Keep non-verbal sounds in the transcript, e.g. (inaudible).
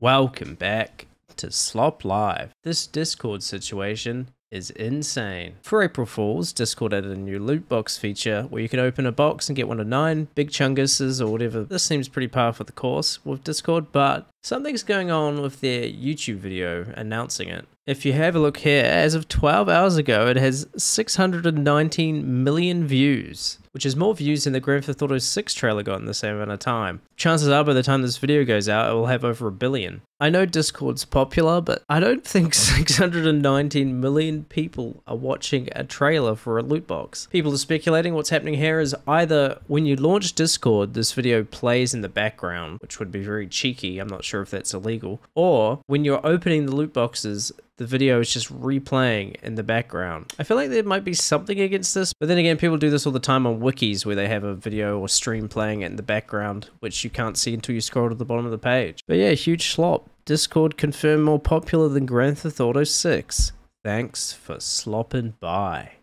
Welcome back to Slop Live. This Discord situation is insane. For April Fools, Discord added a new loot box feature where you can open a box and get one of nine big chunguses or whatever. This seems pretty par for the course with Discord, but something's going on with their YouTube video announcing it. If you have a look here, as of 12 hours ago, it has 619 million views, which is more views than the Grand Theft Auto 6 trailer got in the same amount of time. Chances are by the time this video goes out, it will have over a billion. I know Discord's popular, but I don't (laughs) think 619 million people are watching a trailer for a loot box. People are speculating what's happening here is either when you launch Discord, this video plays in the background, which would be very cheeky, I'm not sure if that's illegal, or when you're opening the loot boxes, the video is just replaying in the background. I feel like there might be something against this, but then again, people do this all the time on wikis where they have a video or stream playing it in the background, which you can't see until you scroll to the bottom of the page. But yeah, huge slop. Discord confirmed more popular than Grand Theft Auto 6. Thanks for slopping by.